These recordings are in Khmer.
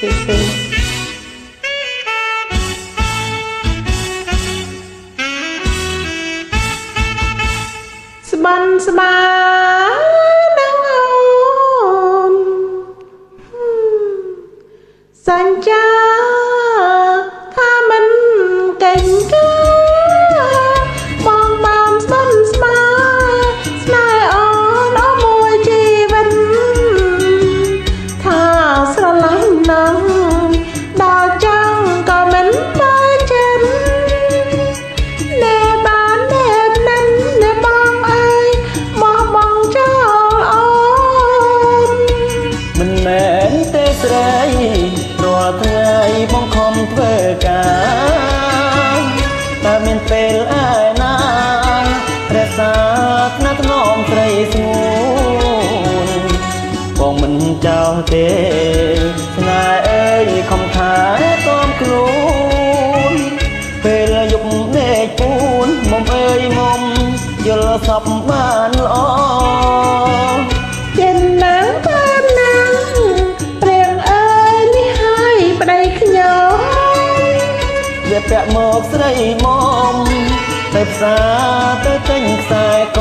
ផ្សេងផ្សេងស្បានស្បា ធ្វើការតែមានពេលឯណារក្សាថ្នាក់ថ្នមស្រីស្ងួនបងមិនចោលទេស្នេហ៍អើយខំថាកុំខ្លួនពេលយប់ដេកពូនមុំអើយមុំយល់សពបានល្អចិន វាពាក់មកស្រីមុំទៅផ្សារទៅទិញខ្សែក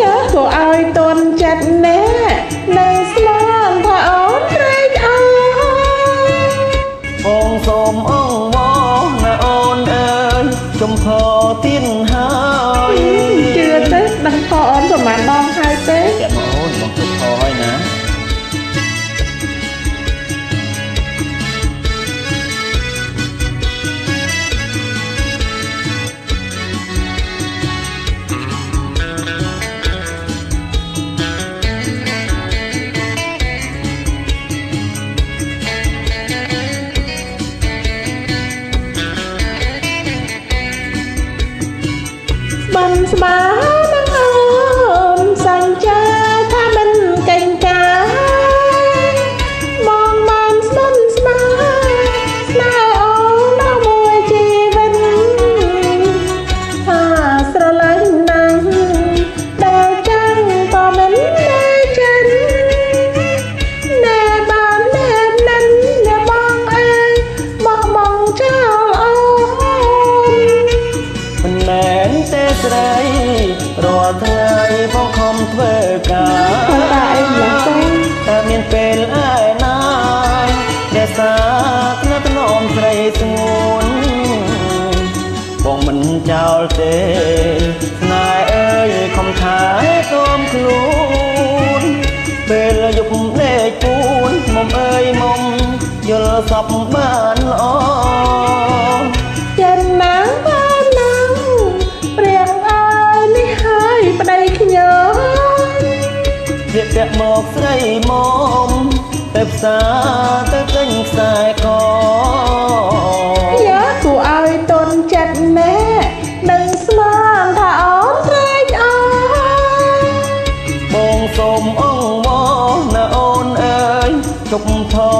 យ៉ាក៏ឲ្យតន់ចិត្តណែនឹងស្មានថាអូនត្រេកអរបងសូមអងវណាអូនអើយចំផទៀនហើយជឿទេដឹងខអូនប្រហែលដង ស្ទេស្រីរាល់ថ្ងៃបងខំធ្វើការបងតាអីយ៉ាងទៅតែមានពេលឯណាដែលសាថ្នាក់ថ្នមស្រីស្ងួនបងមិនចោលទេស្នេហ៍អើយខំថាសូមខ្លួនពេលយប់ដេកពួនមុំអើយមុំយល់សពបានល្អ វាពាក់មកស្រីមុំទៅផ្សារទៅទិញខ្សែកយ៉ាគួរឲ្យតន់ចិត្តណែនឹងស្មានថាអូនត្រេកអរបងសូមអងវណាអូនអើយជប់ថទៀ